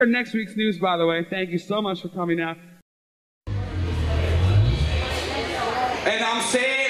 for next week's news, by the way. Thank you so much for coming out. And I'm saying.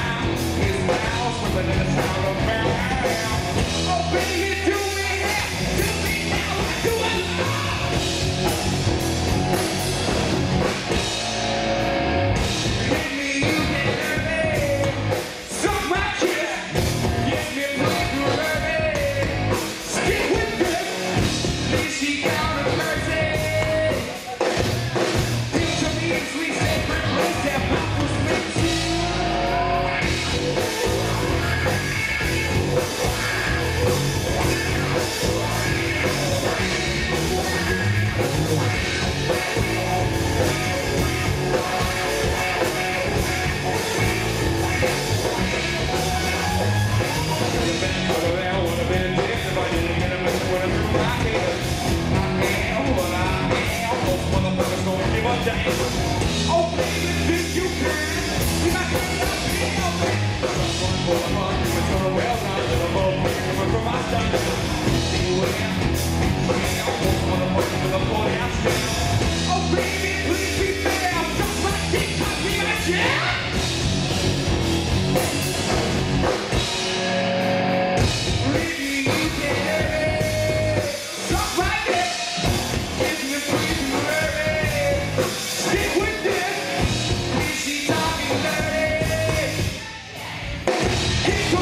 Oh, baby, did you can, you got to love me, oh. Here